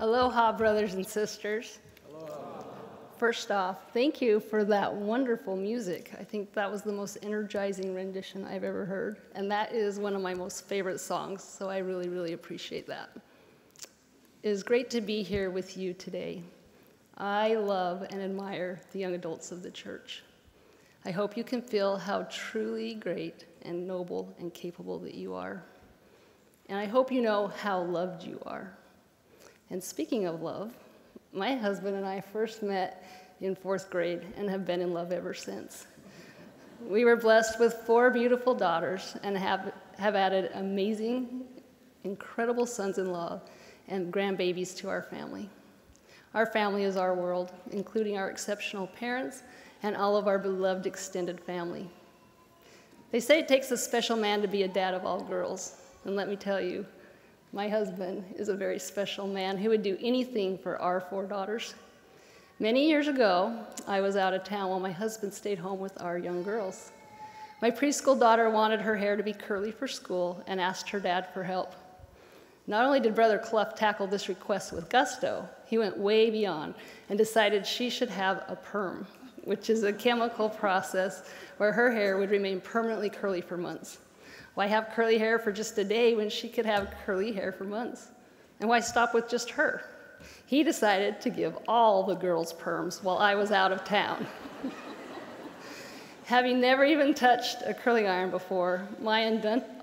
Aloha, brothers and sisters. First off, thank you for that wonderful music. I think that was the most energizing rendition I've ever heard, and that is one of my most favorite songs, so I really, really appreciate that. It is great to be here with you today. I love and admire the young adults of the church. I hope you can feel how truly great and noble and capable that you are. And I hope you know how loved you are. And speaking of love, my husband and I first met in fourth grade and have been in love ever since. We were blessed with four beautiful daughters and have, have added amazing, incredible sons in law and grandbabies to our family. Our family is our world, including our exceptional parents and all of our beloved extended family. They say it takes a special man to be a dad of all girls, and let me tell you, my husband is a very special man who would do anything for our four daughters. Many years ago, I was out of town while my husband stayed home with our young girls. My preschool daughter wanted her hair to be curly for school and asked her dad for help. Not only did Brother Cluff tackle this request with gusto, he went way beyond and decided she should have a perm, which is a chemical process where her hair would remain permanently curly for months. Why have curly hair for just a day when she could have curly hair for months? And why stop with just her? He decided to give all the girls perms while I was out of town. Having never even touched a curling iron before, my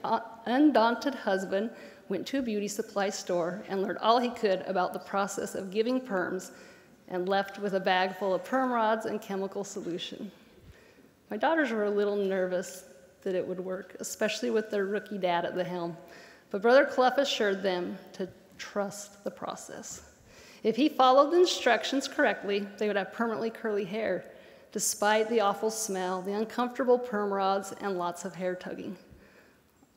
uh, undaunted husband went to a beauty supply store and learned all he could about the process of giving perms and left with a bag full of perm rods and chemical solution. My daughters were a little nervous that it would work, especially with their rookie dad at the helm. But Brother Cluff assured them to trust the process. If he followed the instructions correctly, they would have permanently curly hair, despite the awful smell, the uncomfortable perm rods, and lots of hair tugging.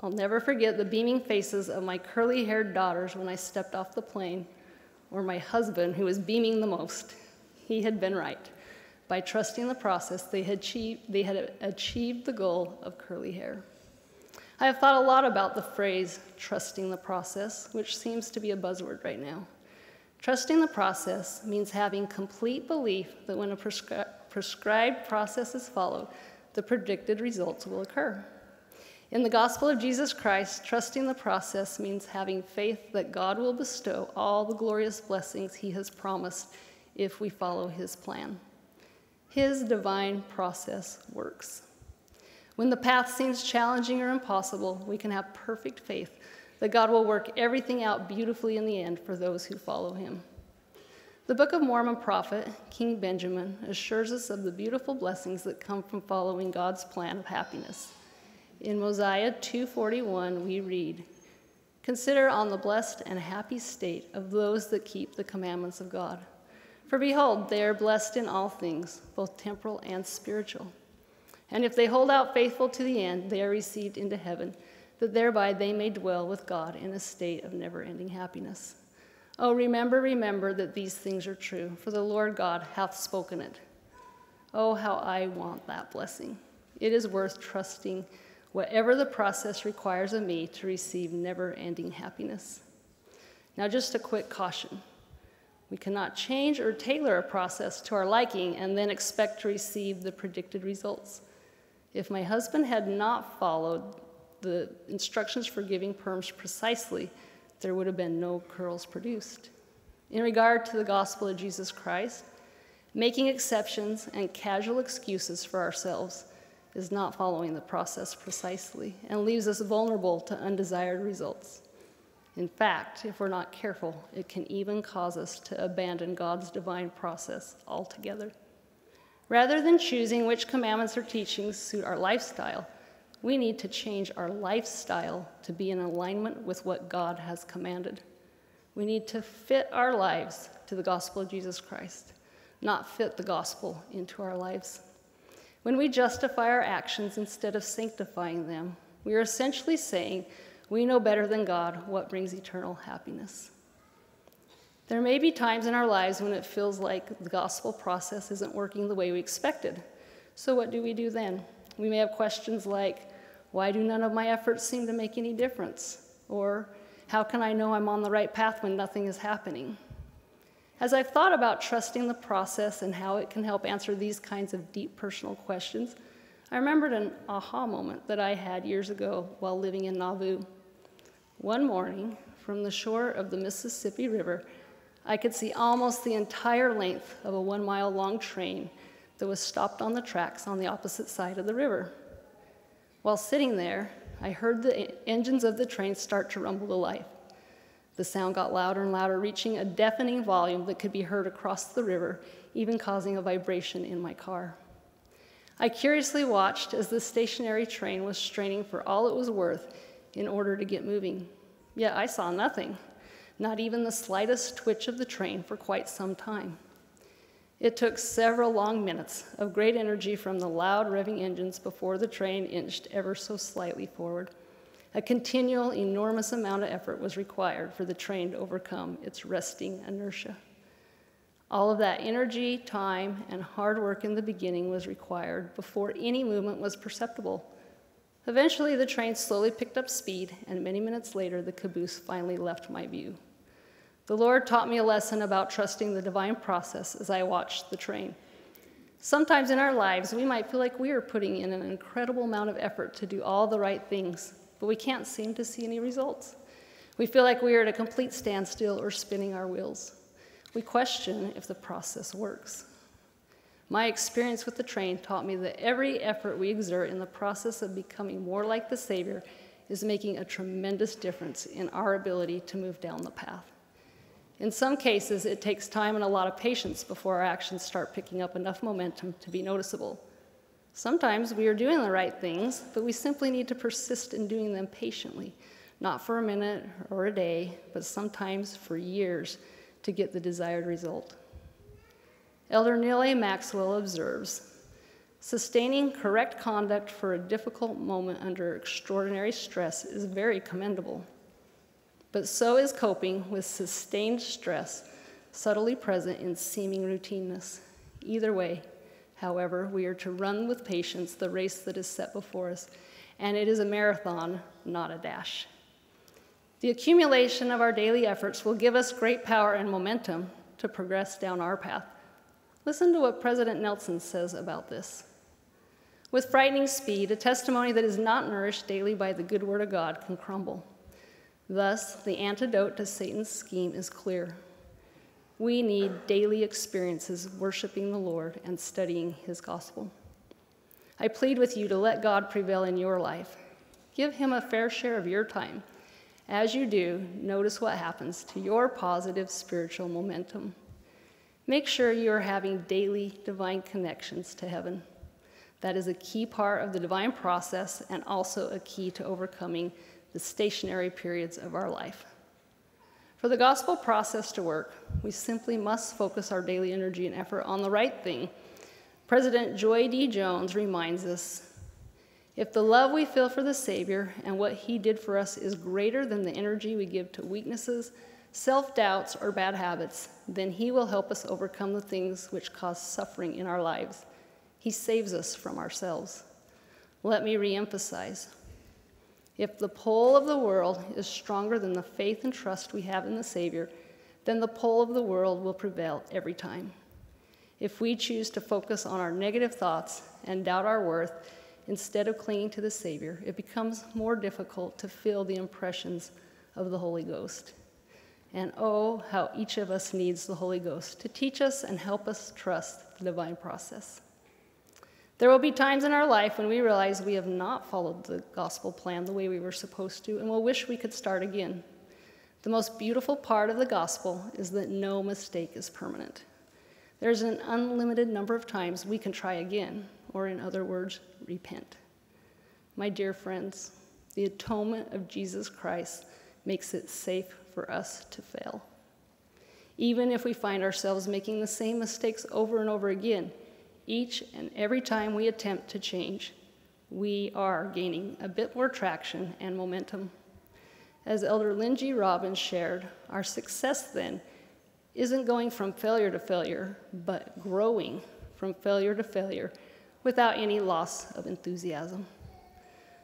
I'll never forget the beaming faces of my curly haired daughters when I stepped off the plane, or my husband, who was beaming the most. He had been right. By trusting the process, they had, achieved, they had achieved the goal of curly hair. I have thought a lot about the phrase trusting the process, which seems to be a buzzword right now. Trusting the process means having complete belief that when a prescri prescribed process is followed, the predicted results will occur. In the gospel of Jesus Christ, trusting the process means having faith that God will bestow all the glorious blessings he has promised if we follow his plan. His divine process works. When the path seems challenging or impossible, we can have perfect faith that God will work everything out beautifully in the end for those who follow him. The Book of Mormon prophet, King Benjamin, assures us of the beautiful blessings that come from following God's plan of happiness. In Mosiah 2:41 we read, "Consider on the blessed and happy state of those that keep the commandments of God." For behold, they are blessed in all things, both temporal and spiritual. And if they hold out faithful to the end, they are received into heaven, that thereby they may dwell with God in a state of never ending happiness. Oh, remember, remember that these things are true, for the Lord God hath spoken it. Oh, how I want that blessing. It is worth trusting whatever the process requires of me to receive never ending happiness. Now, just a quick caution. We cannot change or tailor a process to our liking and then expect to receive the predicted results. If my husband had not followed the instructions for giving perms precisely, there would have been no curls produced. In regard to the gospel of Jesus Christ, making exceptions and casual excuses for ourselves is not following the process precisely and leaves us vulnerable to undesired results. In fact, if we're not careful, it can even cause us to abandon God's divine process altogether. Rather than choosing which commandments or teachings suit our lifestyle, we need to change our lifestyle to be in alignment with what God has commanded. We need to fit our lives to the gospel of Jesus Christ, not fit the gospel into our lives. When we justify our actions instead of sanctifying them, we are essentially saying We know better than God what brings eternal happiness. There may be times in our lives when it feels like the gospel process isn't working the way we expected. So, what do we do then? We may have questions like, Why do none of my efforts seem to make any difference? Or, How can I know I'm on the right path when nothing is happening? As I've thought about trusting the process and how it can help answer these kinds of deep personal questions, I remembered an aha moment that I had years ago while living in Nauvoo. One morning, from the shore of the Mississippi River, I could see almost the entire length of a one mile long train that was stopped on the tracks on the opposite side of the river. While sitting there, I heard the engines of the train start to rumble to life. The sound got louder and louder, reaching a deafening volume that could be heard across the river, even causing a vibration in my car. I curiously watched as the stationary train was straining for all it was worth in order to get moving. Yet I saw nothing, not even the slightest twitch of the train for quite some time. It took several long minutes of great energy from the loud revving engines before the train inched ever so slightly forward. A continual, enormous amount of effort was required for the train to overcome its resting inertia. All of that energy, time, and hard work in the beginning was required before any movement was perceptible. Eventually, the train slowly picked up speed, and many minutes later, the caboose finally left my view. The Lord taught me a lesson about trusting the divine process as I watched the train. Sometimes in our lives, we might feel like we are putting in an incredible amount of effort to do all the right things, but we can't seem to see any results. We feel like we are at a complete standstill or spinning our wheels. We question if the process works. My experience with the train taught me that every effort we exert in the process of becoming more like the Savior is making a tremendous difference in our ability to move down the path. In some cases, it takes time and a lot of patience before our actions start picking up enough momentum to be noticeable. Sometimes we are doing the right things, but we simply need to persist in doing them patiently, not for a minute or a day, but sometimes for years to get the desired result. Elder Neal A. Maxwell observes Sustaining correct conduct for a difficult moment under extraordinary stress is very commendable. But so is coping with sustained stress, subtly present in seeming routineness. Either way, However, we are to run with patience the race that is set before us, and it is a marathon, not a dash. The accumulation of our daily efforts will give us great power and momentum to progress down our path. Listen to what President Nelson says about this. With frightening speed, a testimony that is not nourished daily by the good word of God can crumble. Thus, the antidote to Satan's scheme is clear. We need daily experiences worshiping the Lord and studying his gospel. I plead with you to let God prevail in your life. Give him a fair share of your time. As you do, notice what happens to your positive spiritual momentum. Make sure you are having daily divine connections to heaven. That is a key part of the divine process and also a key to overcoming the stationary periods of our life. For the gospel process to work, we simply must focus our daily energy and effort on the right thing. President Joy D. Jones reminds us if the love we feel for the Savior and what He did for us is greater than the energy we give to weaknesses, self doubts, or bad habits, then He will help us overcome the things which cause suffering in our lives. He saves us from ourselves. Let me reemphasize if the pull of the world is stronger than the faith and trust we have in the Savior, then the pull of the world will prevail every time. If we choose to focus on our negative thoughts and doubt our worth instead of clinging to the Savior, it becomes more difficult to feel the impressions of the Holy Ghost. And oh, how each of us needs the Holy Ghost to teach us and help us trust the divine process. There will be times in our life when we realize we have not followed the gospel plan the way we were supposed to, and we'll wish we could start again. The most beautiful part of the gospel is that no mistake is permanent. There's an unlimited number of times we can try again, or in other words, repent. My dear friends, the atonement of Jesus Christ makes it safe for us to fail. Even if we find ourselves making the same mistakes over and over again, each and every time we attempt to change, we are gaining a bit more traction and momentum. As Elder G. Robbins shared, our success then isn't going from failure to failure, but growing from failure to failure without any loss of enthusiasm.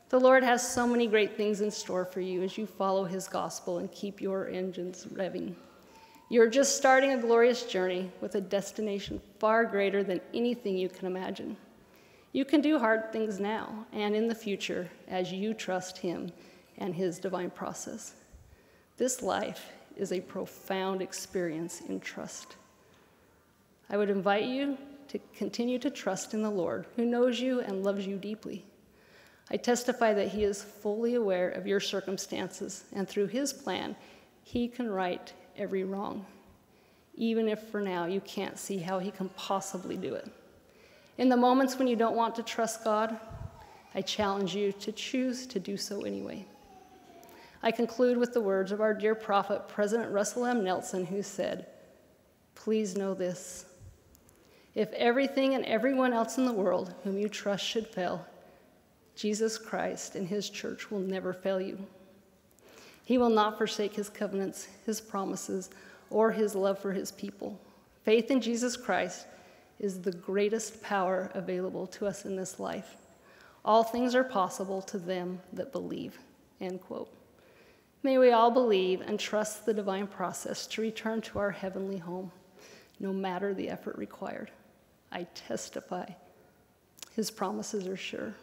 The Lord has so many great things in store for you as you follow His gospel and keep your engines revving. You're just starting a glorious journey with a destination far greater than anything you can imagine. You can do hard things now and in the future as you trust Him and His divine process. This life is a profound experience in trust. I would invite you to continue to trust in the Lord, who knows you and loves you deeply. I testify that He is fully aware of your circumstances, and through His plan, He can right every wrong, even if for now you can't see how He can possibly do it. In the moments when you don't want to trust God, I challenge you to choose to do so anyway. I conclude with the words of our dear prophet, President Russell M. Nelson, who said, Please know this. If everything and everyone else in the world whom you trust should fail, Jesus Christ and his church will never fail you. He will not forsake his covenants, his promises, or his love for his people. Faith in Jesus Christ is the greatest power available to us in this life. All things are possible to them that believe. End quote. May we all believe and trust the divine process to return to our heavenly home, no matter the effort required. I testify his promises are sure.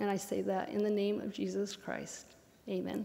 And I say that in the name of Jesus Christ. Amen.